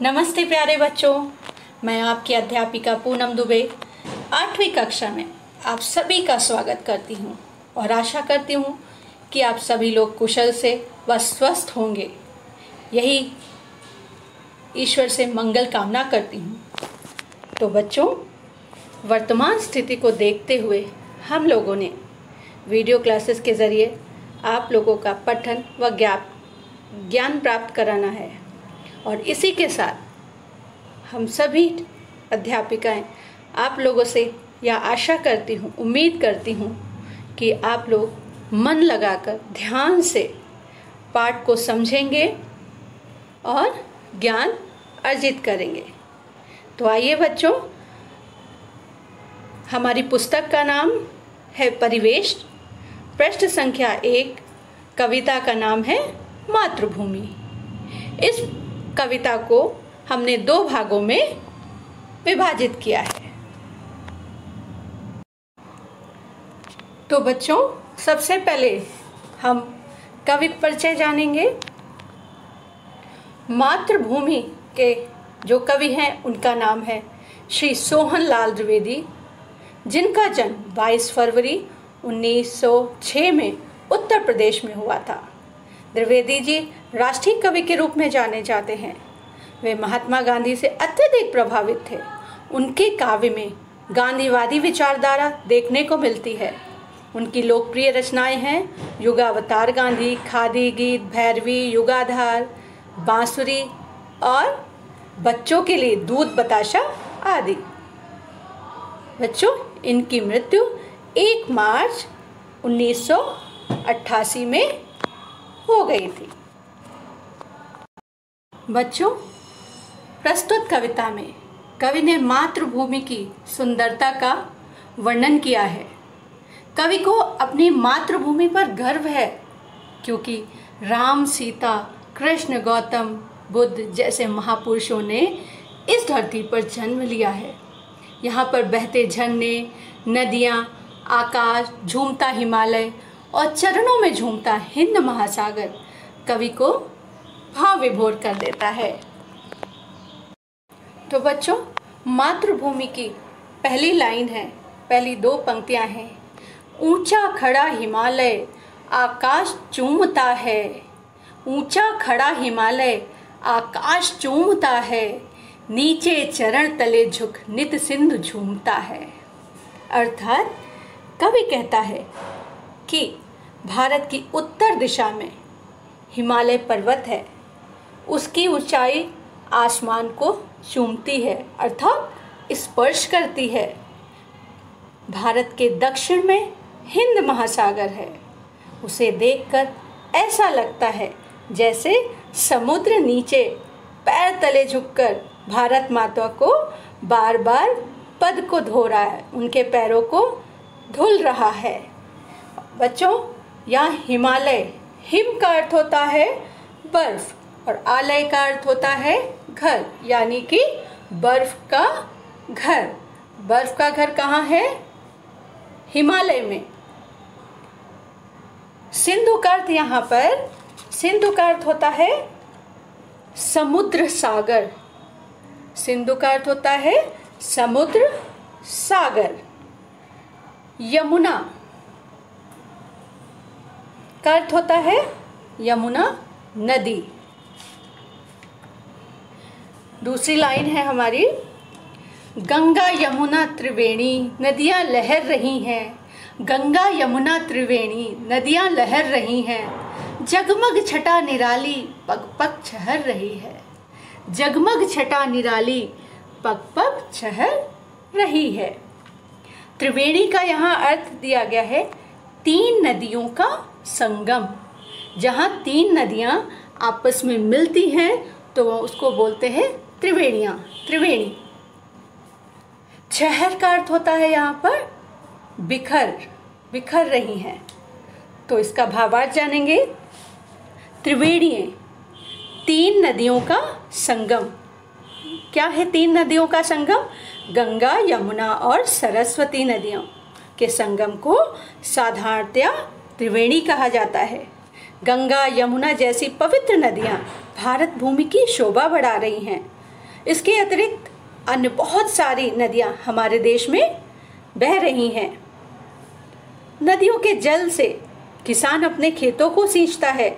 नमस्ते प्यारे बच्चों। मैं आपकी अध्यापिका पूनम दुबे। आठवीं कक्षा में आप सभी का स्वागत करती हूँ और आशा करती हूँ कि आप सभी लोग कुशल से व स्वस्थ होंगे। यही ईश्वर से मंगल कामना करती हूँ। तो बच्चों, वर्तमान स्थिति को देखते हुए हम लोगों ने वीडियो क्लासेस के ज़रिए आप लोगों का पठन व ज्ञाप ज्ञान प्राप्त कराना है। और इसी के साथ हम सभी अध्यापिकाएँ, आप लोगों से यह आशा करती हूँ, उम्मीद करती हूँ कि आप लोग मन लगाकर ध्यान से पाठ को समझेंगे और ज्ञान अर्जित करेंगे। तो आइए बच्चों, हमारी पुस्तक का नाम है परिवेश। पृष्ठ संख्या एक, कविता का नाम है मातृभूमि। इस कविता को हमने दो भागों में विभाजित किया है। तो बच्चों, सबसे पहले हम कवि परिचय जानेंगे। मातृभूमि के जो कवि हैं, उनका नाम है श्री सोहन लाल द्विवेदी, जिनका जन्म 22 फरवरी 1906 में उत्तर प्रदेश में हुआ था। द्विवेदी जी राष्ट्रीय कवि के रूप में जाने जाते हैं। वे महात्मा गांधी से अत्यधिक प्रभावित थे। उनके काव्य में गांधीवादी विचारधारा देखने को मिलती है। उनकी लोकप्रिय रचनाएँ हैं युगावतार गांधी, खादी, गीत, भैरवी, युगाधार, बांसुरी और बच्चों के लिए दूध, बताशा आदि। बच्चों, इनकी मृत्यु 1 मार्च 1988 में हो गई थी। बच्चों, प्रस्तुत कविता में कवि ने मातृभूमि की सुंदरता का वर्णन किया है। कवि को अपनी मातृभूमि पर गर्व है, क्योंकि राम, सीता, कृष्ण, गौतम, बुद्ध जैसे महापुरुषों ने इस धरती पर जन्म लिया है। यहाँ पर बहते झरने, नदियाँ, आकाश, झूमता हिमालय और चरणों में झूमता हिंद महासागर कवि को भाव विभोर कर देता है। तो बच्चों, मातृभूमि की पहली लाइन है, पहली दो पंक्तियाँ हैं। ऊँचा खड़ा हिमालय आकाश चूमता है। ऊँचा खड़ा हिमालय आकाश चूमता है। नीचे चरण तले झुक नित सिंधु झूमता है। अर्थात कवि कहता है कि भारत की उत्तर दिशा में हिमालय पर्वत है। उसकी ऊंचाई आसमान को चूमती है, अर्थात स्पर्श करती है। भारत के दक्षिण में हिंद महासागर है। उसे देखकर ऐसा लगता है जैसे समुद्र नीचे पैर तले झुककर भारत माता को बार बार पद को धो रहा है, उनके पैरों को धुल रहा है। बच्चों, यहाँ हिमालय, हिम का अर्थ होता है बर्फ़, और आलय का अर्थ होता है घर, यानी कि बर्फ़ का घर। बर्फ़ का घर कहाँ है? हिमालय में। सिंधु का अर्थ यहाँ पर, सिंधु का अर्थ होता है समुद्र सागर। सिंधु का अर्थ होता है समुद्र सागर। यमुना का अर्थ होता है यमुना नदी। दूसरी लाइन है हमारी, गंगा यमुना त्रिवेणी नदियाँ लहर रही हैं। गंगा यमुना त्रिवेणी नदियाँ लहर रही हैं। जगमग छटा निराली पग पग छहर रही है। जगमग छटा निराली पग पग छहर रही है। त्रिवेणी का यहाँ अर्थ दिया गया है, तीन नदियों का संगम। जहाँ तीन नदियाँ आपस में मिलती हैं तो उसको बोलते हैं त्रिवेणियाँ, त्रिवेणी। शहर का अर्थ होता है यहाँ पर बिखर बिखर रही हैं। तो इसका भावार्थ जानेंगे। त्रिवेणीय, तीन नदियों का संगम। क्या है तीन नदियों का संगम? गंगा, यमुना और सरस्वती नदियों के संगम को साधारणतया त्रिवेणी कहा जाता है। गंगा, यमुना जैसी पवित्र नदियाँ भारत भूमि की शोभा बढ़ा रही हैं। इसके अतिरिक्त अन्य बहुत सारी नदियाँ हमारे देश में बह रही हैं। नदियों के जल से किसान अपने खेतों को सींचता है।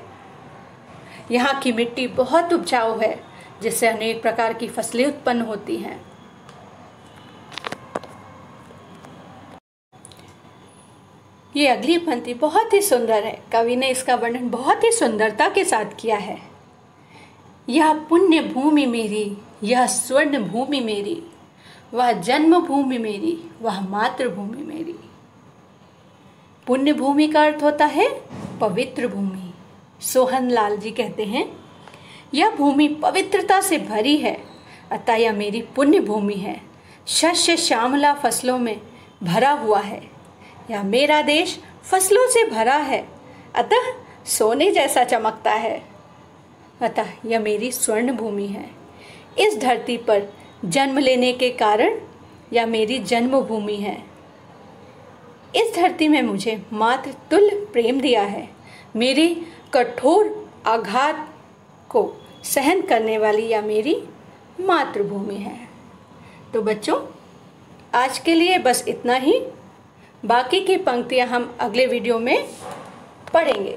यहाँ की मिट्टी बहुत उपजाऊ है, जिससे अनेक प्रकार की फ़सलें उत्पन्न होती हैं। ये अगली पंक्ति बहुत ही सुंदर है। कवि ने इसका वर्णन बहुत ही सुंदरता के साथ किया है। यह पुण्य भूमि मेरी, यह स्वर्ण भूमि मेरी, वह जन्म भूमि मेरी, वह मातृभूमि मेरी। पुण्य भूमि का अर्थ होता है पवित्र भूमि। सोहन लाल जी कहते हैं, यह भूमि पवित्रता से भरी है, अतः यह मेरी पुण्य भूमि है। शस्य श्यामला फ़सलों में भरा हुआ है। यह मेरा देश फ़सलों से भरा है। अतः सोने जैसा चमकता है। अतः यह मेरी स्वर्ण भूमि है। इस धरती पर जन्म लेने के कारण यह मेरी जन्मभूमि है। इस धरती में मुझे मात्र तुल्य प्रेम दिया है। मेरी कठोर आघात को सहन करने वाली यह मेरी मातृभूमि है। तो बच्चों, आज के लिए बस इतना ही। बाकी की पंक्तियाँ हम अगले वीडियो में पढ़ेंगे।